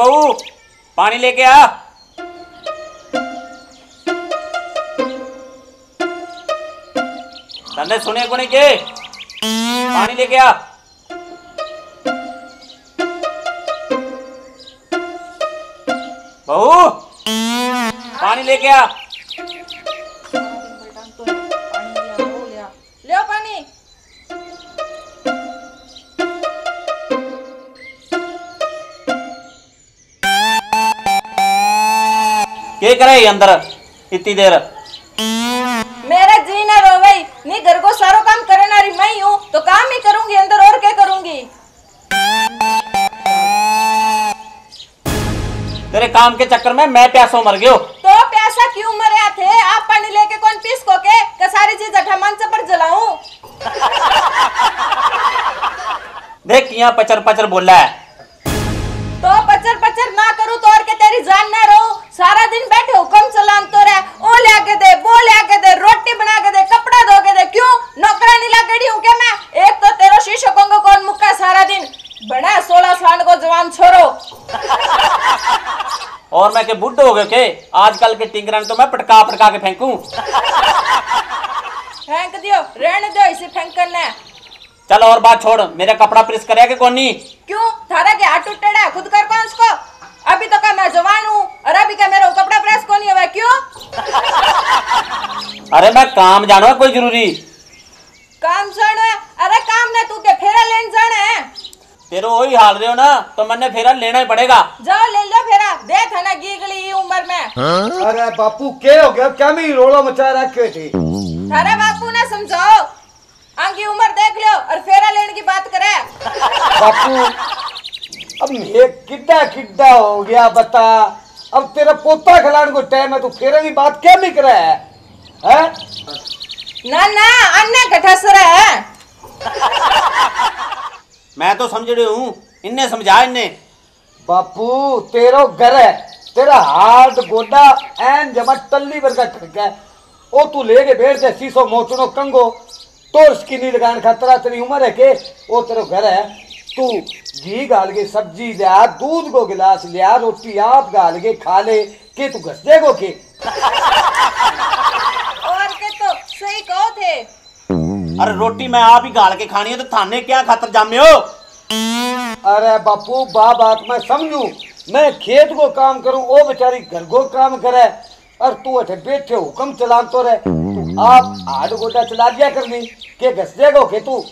बहू, पानी लेके आ। तने सुने को नहीं के? पानी लेके आ। बहू, पानी लेके आ। करे अंदर इतनी देर। मेरा जी ना रो भाई नहीं घर को सारो काम करने वाली मैं ही तो काम ही करूँगी अंदर और क्या करूँगी? तेरे काम के चक्कर में मैं प्यासों मर गयो। तो प्यासा क्यों मरे थे? आप पानी लेके कौन पीस को के का सारी चीज़ अठा मंच पर जलाऊं। देख यहाँ पचर पचर बोला है। तो पचर पचर ना करूँ तो और के तेरी जान ना रहूँ? सारा दिन बैठे हुक्म चलान तो रहे। ओ ले के दे वो ले के दे रोटी बना के दे कपड़ा धो के दे। क्यों? नौकरानी लगड़ी हूँ क्या मैं? एक तो तेरा शीशो को कौन मुक्का सारा दिन? बना सोलह साल को जवान छोरो। और मैं के बुढ़ हो गए के? आजकल के टिंगरन तो मैं पटका पटका के फेंकूं। फेंक दियो रहने दो इसे फेंकन ने। चल और बात छोड़ मेरा कपड़ा प्रेस करे कि कौन नहीं? क्यों? थारा के हाथ टूटेड़ा खुद कर कौन उसको? अभी तो का मैं जवान हूँ और अभी का मेरा कपड़ा प्रेस को नहीं हुआ क्यों? अरे मैं काम जानो है कोई ज़रूरी? काम जाना है? अरे काम ना तू के फेरा लेन जाना है? तेरे वही हाल रहे हो ना तो मैंने फेरा लेना ही पड़ेगा। जाओ ले लो फेरा। दे था ना गीगली ई उम्र में। अरे बापू क्या हो गया? क्या मैं रोड़ा मचा रखे थे? थारे बापू ने समझाओ। आगे उम्र देख लो और फेरा लेने की बात करे। बापू अब ये किड्डा किड्डा हो गया बता। अब तेरा पोता खिलाने को टाइम है तो फेरे की बात क्या नहीं करे है? हैं? ना ना अन्ना कठसर है। मैं तो समझ रही हूँ इनने समझा इनने। बापू तेरो घर है तेरा हाथ गोडा एन जमा टल्ली वर्गा ठड़का है। ओ तू लेके बैठ जा सीसो मोचनो कंगो। तो उसकी नी लगान खतरा तेरी उम्र है के? ओ तेरो घर है तू घी गाल के सब्ज़ी लिया दूध को गिलास लिया रोटी आप गाल के खा ले के तू घस देगो के? और के तो सही कहो थे। अरे रोटी मैं आप ही गाल के खानी है तो थाने क्या खातर जामे हो? अरे बापू बा बात मैं समझू। मैं खेत को काम करूँ ओ बेचारी घर को काम करे। और तू अठे बैठे हुक्म चलान तो रहे। आप हाथ गोटा चला दिया करनी के घस देगो के तू?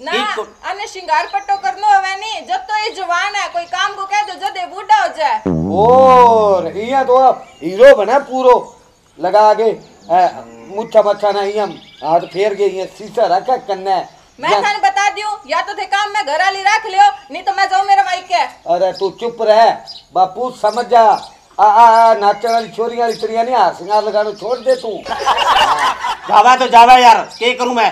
ना ठीक को- अन्य श्रृंगार पट्टो करनो हवे नहीं जब तो ये जवान है कोई काम को कह दो जो दे बूढ़ा हो जाए और इया तो आप हीरो बना पूरो लगा के मुच्छा मच्छा ना इया हाथ फेर के इया शीशा रखा कन्ने मैं थाने बता दियो या तो थे काम में घर वाली रख लियो नहीं तो मैं जाऊँ मेरा माइक के अरे तू चुप रह बापू समझ जा आ आ आ, नाचने वाली नहीं हार लगाना छोड़ दे तू जावा तो जावा यार के करूँ मैं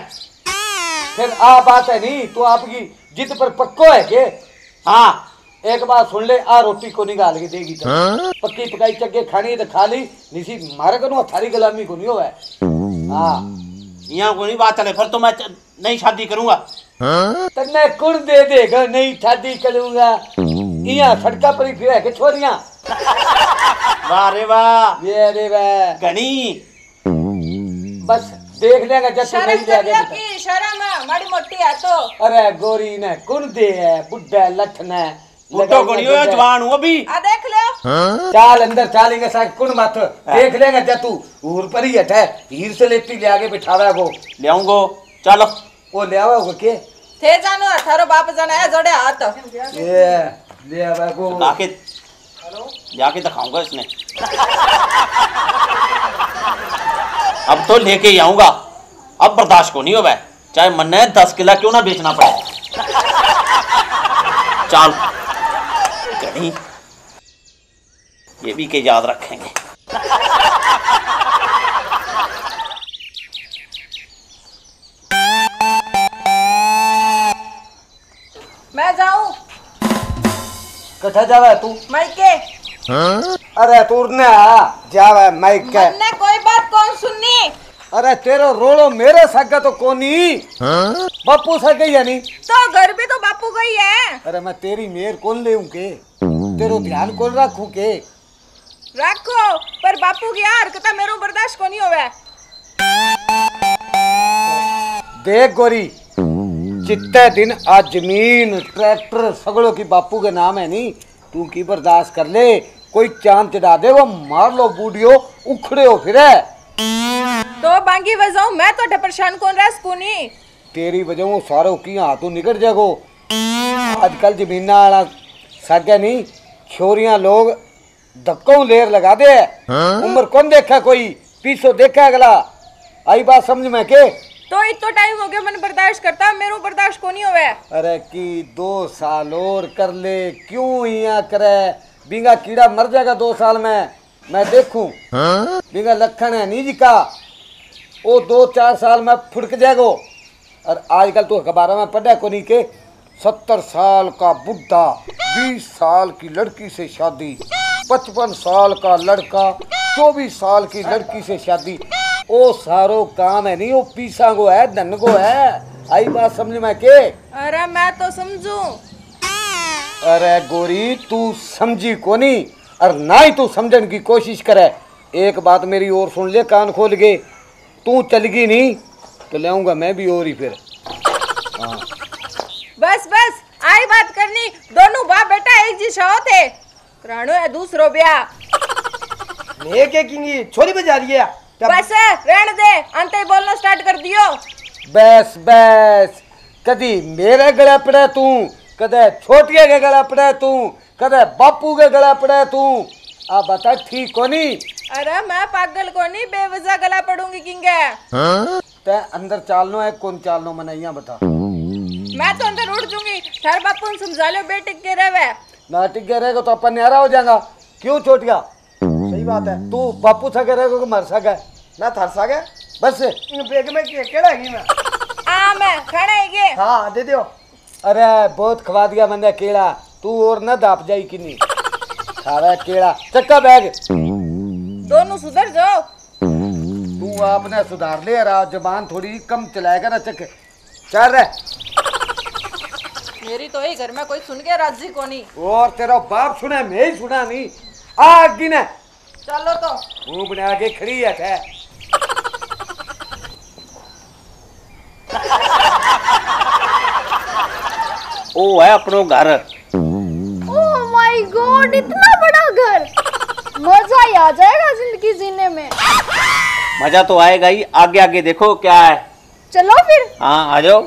फिर आ बात है नहीं तो आपकी जिद पर पक्को है के हाँ एक बात सुन ले आ रोटी को निकाल के देगी तो पक्की पकाई चक्के खानी है तो खा ली निसी मारे करो थारी गुलामी को नहीं होगा हाँ यहाँ कोई बात चले फिर तो मैं च- नई शादी करूँगा तन्ने कुण दे देगा नहीं शादी करूँगा इया सड़का पर ही फिर है के छोरियाँ वाह रे वाह ये रे वे घनी बस देख लेगा जब तू शर्म नहीं लियो जाएगा की शर्म है, माड़ी मोटी है तो। अरे गोरी ने कुण दे है बुड्ढा लठ ने बुढ़ो घड़ी हो जवान हूँ अभी। आ देख लियो। चाल अंदर चालेंगे साथ कुण मत। देख लेगा जब तू ऊर पर ही हटे हीर से लेती ले आगे बिठावा वो। ले आऊंगो चलो। वो ले आवा वो के? थे जानो थारो बाप जाना है जोड़े हाथ। ये ले आवा को जाके जाके दिखाऊँगा इसने अब तो लेके ही आऊँगा। अब बर्दाश्त को नहीं हो चाहे मन दस किला क्यों ना बेचना पड़े। चल। घनी ये भी के याद रखेंगे। मैं जाऊँ? कथा जावा तू। माइके अरे तू ने आ जावा माइक के। मन्ने कोई बात कौन सुननी अरे तेरो रोलो मेरे सगा तो कोनी। बापू सगे या नहीं तो घर भी तो बापू गई है अरे मैं तेरी मेर कौन ले के। तेरो ध्यान कौन रखू के। रखो पर बापू की हरकत मेरू बर्दाश्त को नहीं होवे। देख गोरी चित्ते दिन आज ज़मीन ट्रैक्टर सगड़ों की बापू के नाम है नहीं तू की बर्दाश्त कर ले। कोई चाँद चढ़ा दे वो मार लो बूढ़ियो उखड़े हो फिर। तो बांगी बजाऊं मैं तो परेशान कौन रहा स्कूनी? तेरी वजह वो सारों की हाथों निकट जागो। आजकल जमीना वाला सागे नहीं छोरियाँ लोग धक्कों लेर लगा दे। उम्र कौन देखा कोई? पीछो देखा अगला। आई बात समझ में के? तो इतो टाइम हो गया मैंने बर्दाश्त करता मेरू बर्दाश्त को नहीं होवे। अरे की दो साल और कर ले क्यों यहाँ करे? बिंगा कीड़ा मर जाएगा दो साल में, मैं देखूँ। बिंगा लखन है नीज का। वो दो चार साल में फुड़क जाएगो। और आजकल तो अखबारों में पढ़ा को नहीं के, सत्तर साल का बुढ़ा बीस साल की लड़की से शादी, पचपन साल का लड़का, चौबीस साल की लड़की से शादी। ओ सारो काम है, नहीं, वो पीसा को है, धन को है। आई बात समझ में के? अरे मैं तो समझू। अरे गोरी तू समझी को नहीं और ना ही तू समझने की कोशिश करे। एक बात मेरी और सुन ले कान खोल के तू चलगी नहीं तो ले मैं भी और ही फिर। बस बस आई बात करनी। दोनों बाप बेटा एक जी शो थे। कराणो है दूसरो ब्याह। मैं क्या किंगी? छोरी बजा रही है। बस रहने दे। अंत ही बोलना स्टार्ट कर दियो। बस बस। कदी मेरे गला पड़े तू? कदे छोटिया के गला पड़े तू कदे बापू के गला पड़े तू। आ बता ठीक को नहीं अरे मैं पागल को नहीं बेवजह गला पड़ूँगी किंगे। ते अंदर चालनो है कौन चालनो मैंने यहाँ बता। मैं तो अंदर उड़ जूँगी थार बापू ने समझा लो बेटे के रहे। नाटिक के रहेगा तो अपन न्यारा हो जाएगा। क्यों छोटिया? सही बात है तू बापू सके रहेगा कि मर सके ना थर सके बस। इन बेग में के केड़ा है मैं? आ मैं खड़ा है ये हाँ दे दियो। अरे बहुत खवा दिया मैंने केड़ा तू और न दाप जाई कि नहीं? खावा केड़ा चक्का बैग। दोनों सुधर जाओ। तू आपने सुधार ले रहा जबान थोड़ी कम चलाएगा ना चक चल रहे। मेरी तो ही घर में कोई सुन के राज़ी को नहीं और तेरा बाप सुना मैं ही सुना नहीं। आग गिने। चलो तो। मुँह बना के खड़ी है ओ है अपनो घर। ओह माय गॉड इतना बड़ा घर। मज़ा ही आ जाएगा ज़िंदगी जीने में। मज़ा तो आएगा ही। आगे आगे देखो क्या है। चलो फिर। हाँ आ जाओ।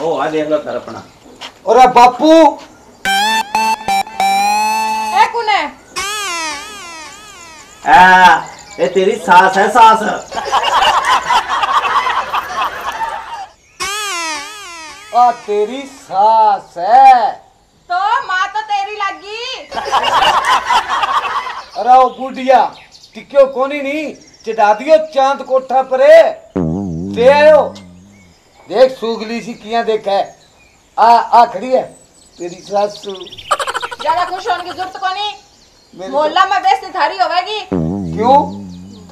ओ आ देख लो घर अपना। और बापू। ए कौन है? आ, ये तेरी सास है सास। आ तेरी सास है। तो माँ तो तेरी लगी। अरे ओ बुढ़िया टिक्यो कोनी नहीं चढ़ा दियो चाँद कोठा परे। ले आयो। देख सूगली सी किया देखा। है आ आ खड़ी है तेरी सासू। ज़्यादा खुश होने की ज़रूरत को नहीं मेरी मोहल्ला में बेइज्जती थारी होगी क्यों?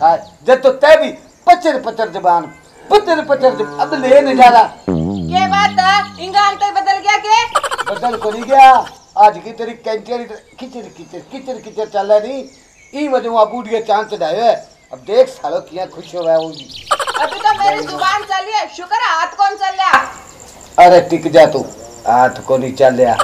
था जब तो तय भी पचर पचर जबान। पचर पचर जबान अब ले नहीं डाला। ये बात है इनका अंत ही बदल गया के? बदल को नहीं गया। आज की तेरी कैंचर किचर किचर किचर किचर चल रहा। नहीं ई वजह आ बूढ़िया चाँद चढ़ाए है अब देख सालो किया खुश हो रहा है। वो अभी तो मेरी ज़ुबान चली है। शुक्र हाथ कौन चल रहा? अरे टिक जा तू। हाथ को नहीं चल रहा।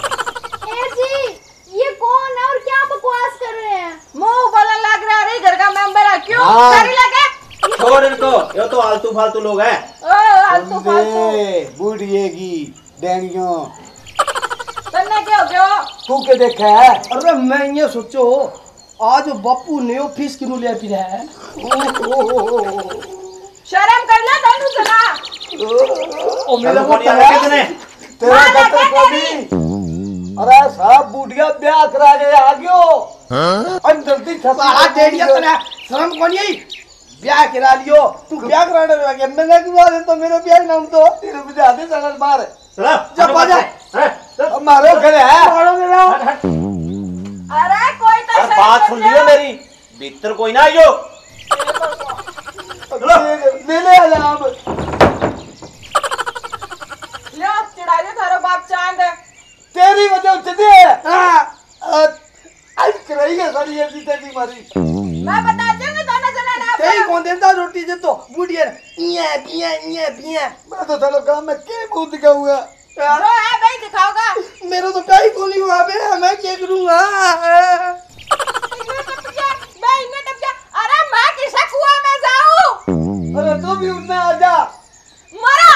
ये कौन है और क्या बकवास कर रहे हैं? मुँह बोलने लग रहा है। घर का मेंबर है। क्यों? हाँ। लगे? छोड़ इनको ये तो आलतू फालतू लोग हैं। फालतू। बंदे, डैनियों। तन्ने क्या हो गया तू के देखा है? अरे मैं ये सोचो आज बापू ने ऑफ़िस की नु ले फिर है? शर्म कर ले तन्नू चला ओ मेरा चलो, वो बढ़िया तला- लगे तने। तेरा माँ कत्ल लगे को तेरी। भी अरे साहब बूढ़िया ब्याह करा के आ गयो। अंदर दी साला टेढ़िया तने शर्म कोनी आई ब्याह करा लियो। तू ब्याह कराने में आ गया मैंने की बात है तो मेरे ब्याह नाम तो। तेरे मुझे आधे सड़न मार। जब आ जाए अब मारो करे है। मारो मेरा अरे कोई तो अरे बात सुन लियो मेरी। भीतर कोई ना आइयो। ले ले आलाम ले चिढ़ा दे थारो बाप चाँद है। तेरी वजह से दे हाँ। आज कराई है सारी ऐसी तेरी मारी। मैं बता देता रोटी दे तो? बुढ़िया इया पिया इया पिया मैं तो तेरे काम में के मुँह दिखाऊँगा? जो है भाई दिखाओगा। मेरे तो टाई खोली हुआ बे मैं क्या करूँगा जा मैं इन्हें टप जा अरे मैं किसे कुआँ में जाऊँ? अरे तू भी उठना आ जा। मरो।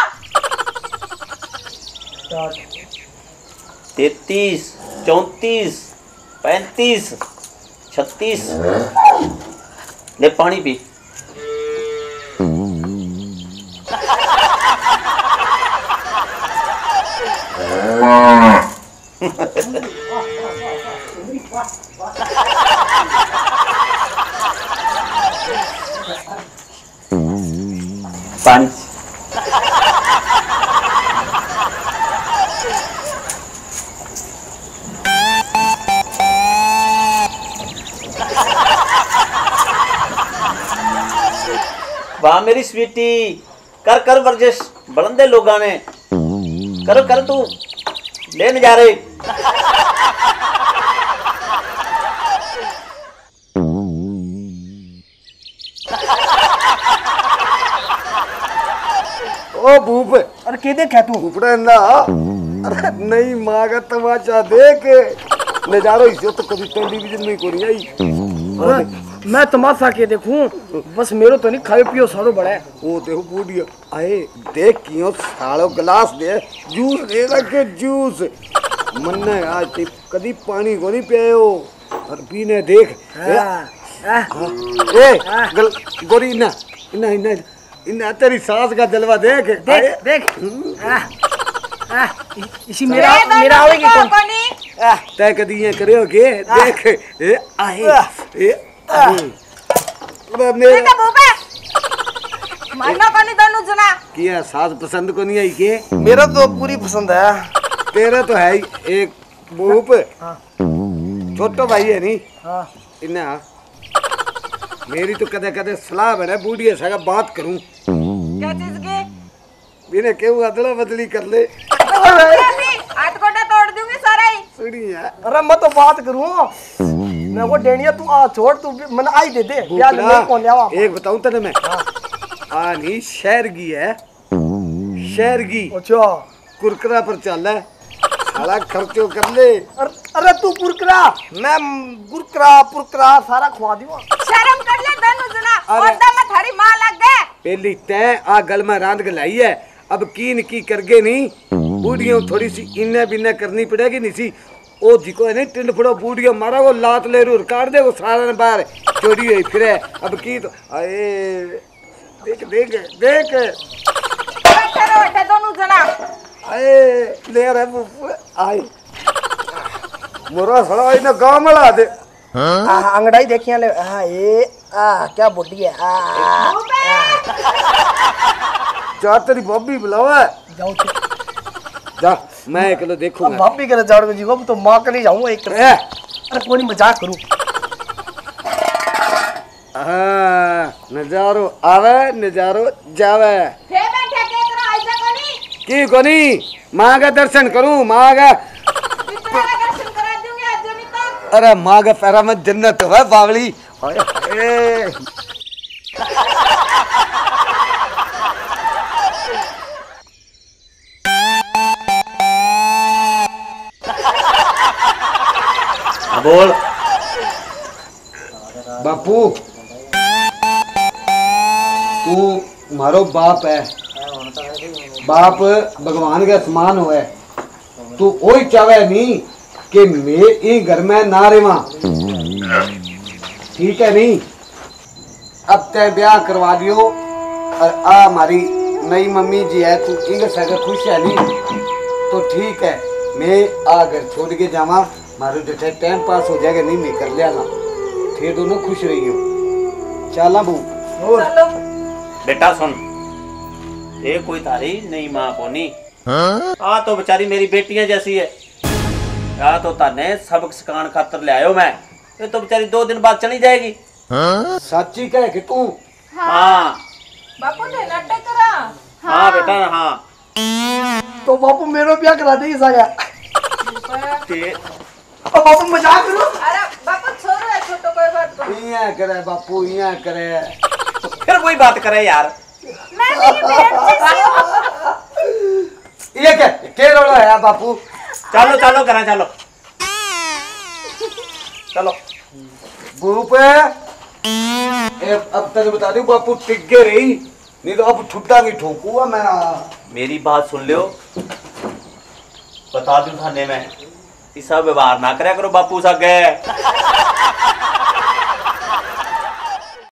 तैतीस चौंतीस पैंतीस छत्तीस। ले पानी पी। पानी वाह मेरी स्वीटी। कर कर वर्जिश। बलंदे लोगा ने। करो कर तू। ले नजारे। ओ भूप। अरे के देखा तू? भूपड़ा ना। अरे नहीं माँ का तमाशा देख नजारो इसे तो कभी टेलीविज़न में कोई आई। मैं तमाशा के देखूँ बस मेरो तो नहीं खाए पियो सारो बड़ा है। वो देखो बूढ़िया आए देख क्यों सालो गिलास दे जूस दे रखे जूस। मन्ने आज ते कदी पानी को नहीं पियो और पीने देख ए, हाँ, ए गल गोरी ना इना इना इना तेरी सास का जलवा देख। देख देख। आ, आ, इसी मेरा मेरा आवेगी कौन? कोनी आ, तय कदी ये करोगे देख ए आए ए अबे मेरे ठीक भूपे मरना कोनी दोनों जना किया सास पसंद को नहीं आई के मेरा तो पूरी पसंद है तेरा तो है एक भूप हाँ। छोटो भाई है नी हाँ इन्ना मेरी तो कदे कदे सलाह बने बूढ़ी सगा बात करूँ क्या चीज़ की इन्हें क्यों अदला बदली कर ले हाथ गोटा तोड़ दूँगी सारा ही सुनी है अरे मैं तो बात करूँ मैं वो डेनिया तू आ छोड़ तू मैंने आई दे दे प्याज मैं कौन लियावा एक बताऊँ तेरे मैं? आ नी शहर की है। शहर की अच्छा। कुरकरा पर चल है। साला खर्चो कर ले। अरे तू कुरकरा। मैं गुरकरा पुरकरा सारा खवा दूँगा। शर्म कर ले दोनों जना। और में थारी माँ लग गए। पहली तय आ गल में रांद गलाई है। अब कीन की करगे नहीं। बूढ़ियों थोड़ी सी इन्ने बिन्ने करनी पड़ेगी नहीं सी। ओ जिको है नहीं टिंड फड़ो बूढ़ियों मारा वो लात ले रू काट दे वो सारा ने बाहर चोरी हुई फिरे अब की तो अरे देख देख देख बैठे रहो बैठे दोनों जना अरे ले रे आए मोरा सड़ा इन्हें गाँव में ला दे आ, अंगड़ाई देखिए ले आ ए आ क्या बुड्ढी है आ जा तेरी बॉबी बुलावा जाओ जा मैं अकेले अब देखूँगा भाभी करे जाड़ जी को तो माँ के नहीं जाऊँगा एक तरफ़ ए, अरे कोई मज़ाक करूँ। हाँ नजारो आवे नजारो जावे। थे बैठे के तरह ऐसा कोनी की कोनी माँ का दर्शन करूँ माँ का कितना दर्शन करा दूँगी आज नहीं तो। अरे माँ का पैरा में जन्नत है बावली। हाँ, बोल। बापू तू मारो बाप है। बाप भगवान के समान होए। तू वही चाहे नहीं कि मैं ई घर में ना रेवा। ठीक है नहीं अब तय ब्याह करवा दियो। और आ हमारी नई मम्मी जी है तू इनके खुश है नहीं तो ठीक है मैं आ घर छोड़ के जावा। मारो जैसे टाइम पास हो जाएगा नहीं मैं कर लिया ना। फिर दोनों खुश रही हो। चला बू चलो। बेटा सुन ये कोई तारी नहीं माँ को नहीं आ तो बेचारी मेरी बेटियाँ जैसी है। आ तो ताने सबक सिखान खातर ले आयो मैं। ये तो बेचारी दो दिन बाद चली जाएगी। सच्ची कह कि तू? हाँ। बापू थे नाटक करा हाँ बेटा हाँ। तो बापू मेरो ब्याह करा दे इस आगे ते- अब बापू मज़ाक करो। अरे बापू छोरो है छोटो इया करे बापू इया करे। तो फिर कोई बात करे यार। मैं मेरी ये क्या के रोड़ा है बापू? चलो चलो करा चलो। चलो। गुरु पे? अब तेरे बता दू बापू टिक के रही। नहीं तो अब ठुड्डा की ठोकूगा मैं। मेरी बात सुन लियो। बता दूँ थाने में। इसा व्यवहार ना करे बापू सा गए